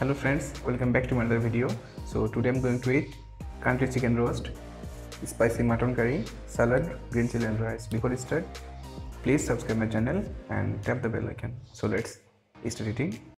hello friends welcome back to another video. So today i'm going to eat country chicken roast spicy mutton curry salad green chili and rice. Before we start please subscribe my channel and tap the bell icon. So let's start eating.